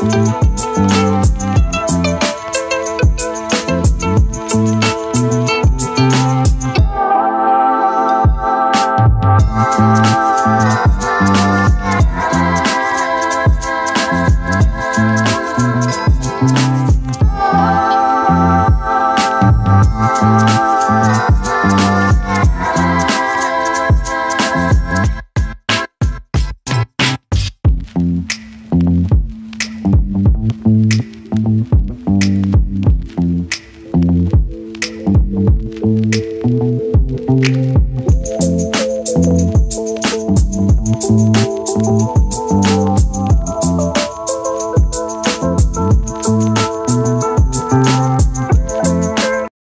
you. you